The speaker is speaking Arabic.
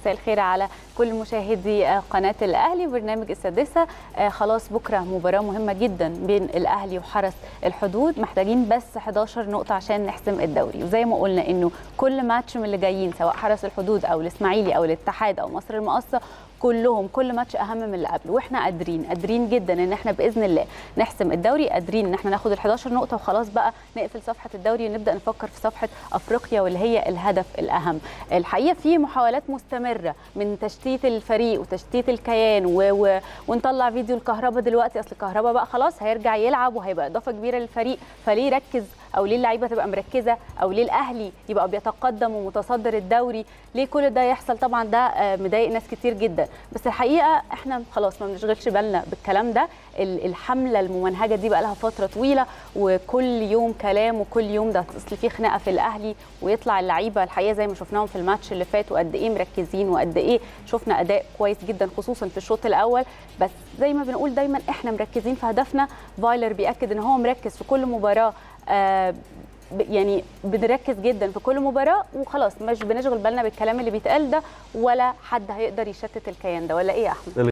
مساء الخير على كل مشاهدي قناة الأهلي. برنامج السادسة خلاص بكرة مباراة مهمة جدا بين الأهلي وحرس الحدود. محتاجين بس 11 نقطة عشان نحسم الدوري. وزي ما قلنا إنه كل ماتش من اللي جايين سواء حرس الحدود أو الإسماعيلي أو الاتحاد أو مصر المقاصه كلهم كل ماتش أهم من اللي قبله. وإحنا قادرين قادرين جدا إن إحنا بإذن الله نحسم الدوري قادرين إن إحنا ناخد ال 11 نقطة وخلاص بقى نقفل صفحة الدوري ونبدأ نفكر في صفحة أفريقيا واللي هي الهدف الأهم. الحقيقة في محاولات مستمرة من تشتيت الفريق وتشتيت الكيان و... و... ونطلع فيديو الكهرباء دلوقتي. أصل الكهرباء بقى خلاص هيرجع يلعب وهيبقى إضافة كبيرة للفريق فليه يركز أو ليه اللعيبة تبقى مركزة أو ليه الأهلي يبقى بيتقدم ومتصدر الدوري؟ ليه كل ده يحصل؟ طبعا ده مضايق ناس كتير جدا. بس الحقيقة إحنا خلاص ما بنشغلش بالنا بالكلام ده. الحملة الممنهجة دي بقى لها فترة طويلة وكل يوم كلام وكل يوم ده أصل في خناقة في الأهلي ويطلع اللعيبة الحقيقة زي ما شفناهم في الماتش اللي فات وقد إيه مركزين وقد إيه شفنا أداء كويس جدا خصوصا في الشوط الأول. بس زي ما بنقول دايما إحنا مركزين في هدفنا. فايلر بيأكد إن هو مركز في كل مباراة. آه يعني بنركز جدا في كل مباراة وخلاص مش بنشغل بالنا بالكلام اللي بيتقال ده ولا حد هيقدر يشتت الكيان ده ولا إيه يا أحمد؟